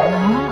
啊